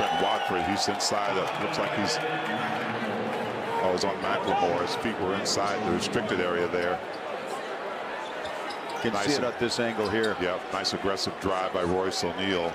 Trendon Watford. He's inside. Of, looks like he's. Oh, was on McLemore. His feet were inside the restricted area there. Can nice see it at this angle here. Yep, nice aggressive drive by Royce O'Neale.